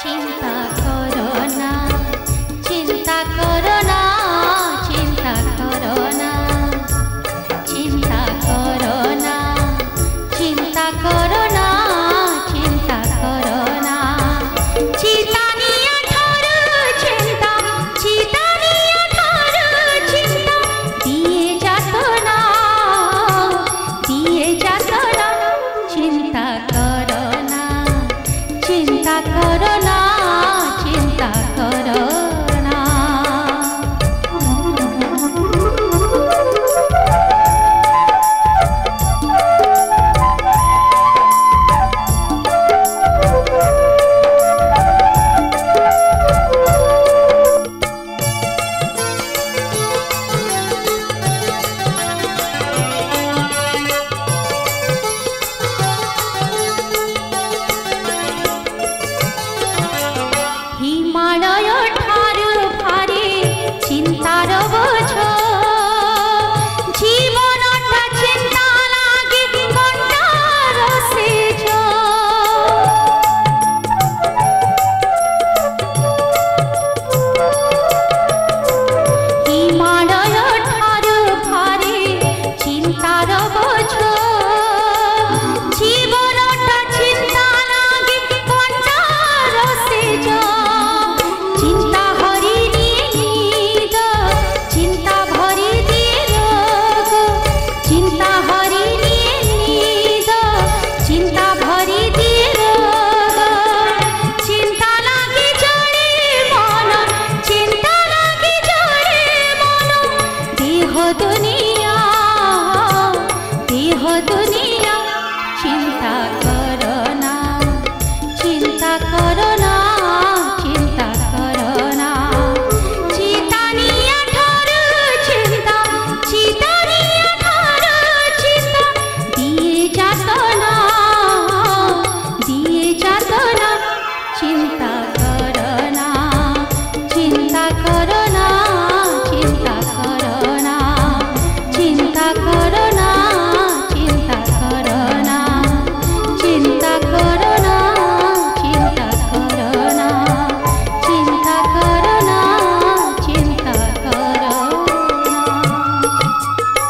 cinta বোঝো রাখা